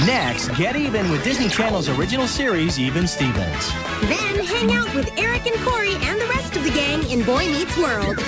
Next, get even with Disney Channel's original series, Even Stevens. Then hang out with Eric and Cory and the rest of the gang in Boy Meets World.